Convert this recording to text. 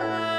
Música